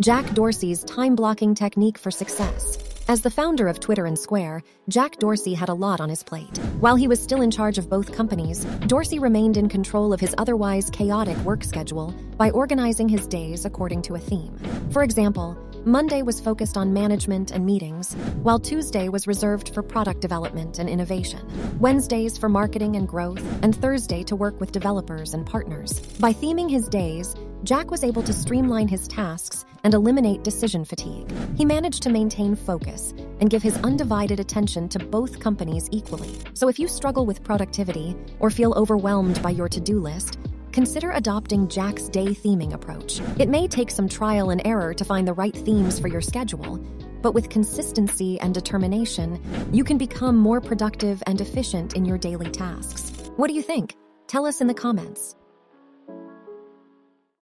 Jack Dorsey's time blocking technique for success. As the founder of Twitter and Square, Jack Dorsey had a lot on his plate. While he was still in charge of both companies, Dorsey remained in control of his otherwise chaotic work schedule by organizing his days according to a theme. For example, Monday was focused on management and meetings, while Tuesday was reserved for product development and innovation, Wednesdays for marketing and growth, and Thursday to work with developers and partners. By theming his days, Jack was able to streamline his tasks and eliminate decision fatigue. He managed to maintain focus and give his undivided attention to both companies equally. So if you struggle with productivity or feel overwhelmed by your to do list, consider adopting Jack's day theming approach. It may take some trial and error to find the right themes for your schedule, but with consistency and determination, you can become more productive and efficient in your daily tasks. What do you think? Tell us in the comments.